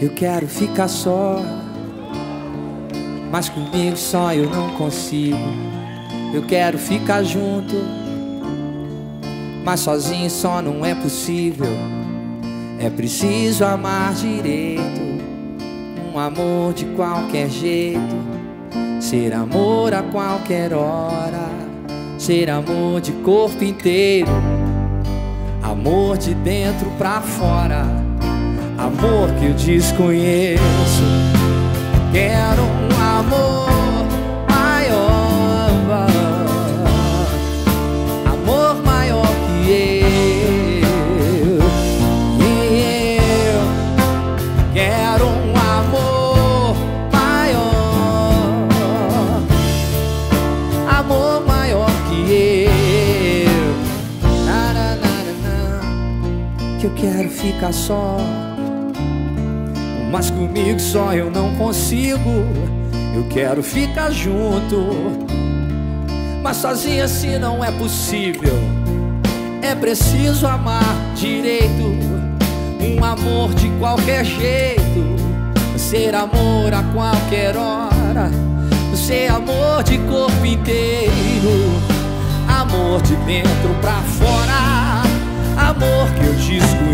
Eu quero ficar só, mas comigo só eu não consigo. Eu quero ficar junto, mas sozinho só não é possível. É preciso amar direito, um amor de qualquer jeito, ser amor a qualquer hora, ser amor de corpo inteiro, amor de dentro pra fora amor que eu desconheço. Quero um amor maior, amor maior que eu. E eu quero um amor maior, amor maior que eu. Na, na, na, que eu quero ficar só. Mas comigo só eu não consigo. Eu quero ficar junto, mas sozinha assim não é possível. É preciso amar direito, um amor de qualquer jeito, ser amor a qualquer hora, ser amor de corpo inteiro, amor de dentro pra fora, amor que eu desconheço.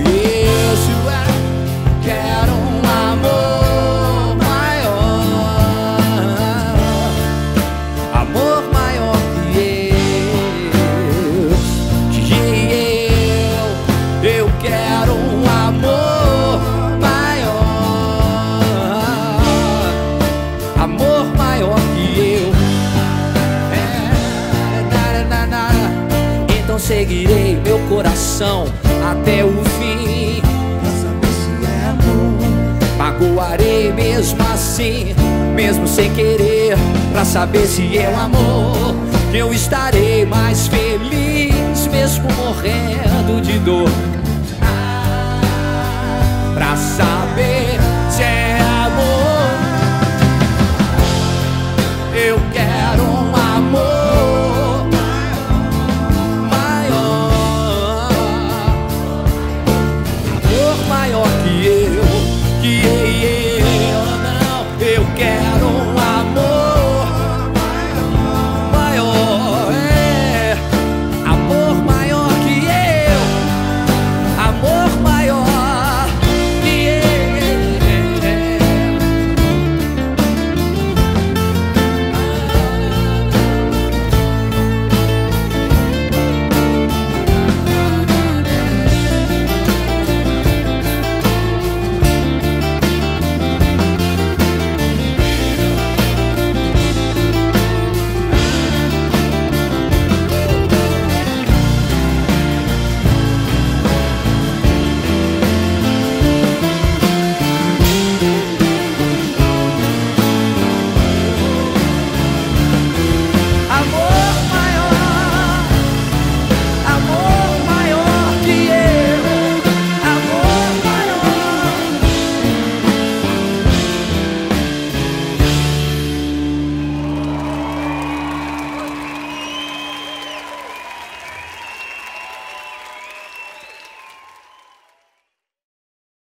Então seguirei meu coração até o fim magoarei mesmo assim, mesmo sem querer, pra saber se é o amor. Eu estarei mais feliz, mesmo morrendo de dor. Ah, pra saber